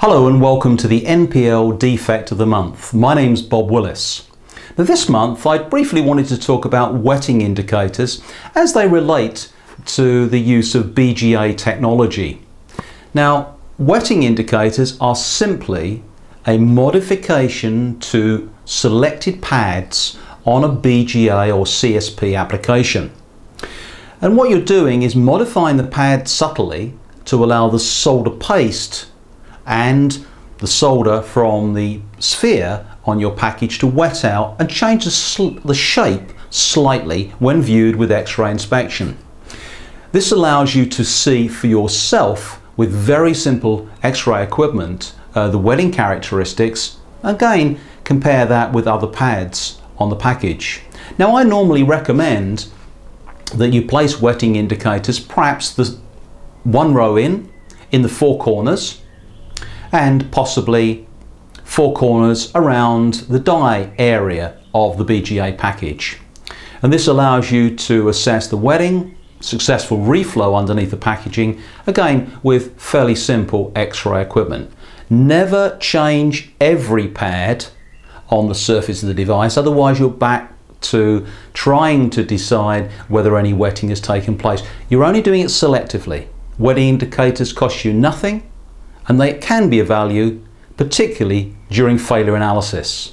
Hello and welcome to the NPL Defect of the Month. My name's Bob Willis. Now this month I briefly wanted to talk about wetting indicators as they relate to the use of BGA technology. Now wetting indicators are simply a modification to selected pads on a BGA or CSP application. And what you're doing is modifying the pad subtly to allow the solder paste and the solder from the sphere on your package to wet out and change the, the shape slightly when viewed with X-ray inspection. This allows you to see for yourself with very simple X-ray equipment uh, the wetting characteristics. Again, compare that with other pads on the package. Now I normally recommend that you place wetting indicators perhaps the one row in, in the four corners, and possibly four corners around the die area of the BGA package. And this allows you to assess the wetting, successful reflow underneath the packaging, again with fairly simple X-ray equipment. Never change every pad on the surface of the device, otherwise you're back to trying to decide whether any wetting has taken place. You're only doing it selectively. Wetting indicators cost you nothing and they can be of value, particularly during failure analysis.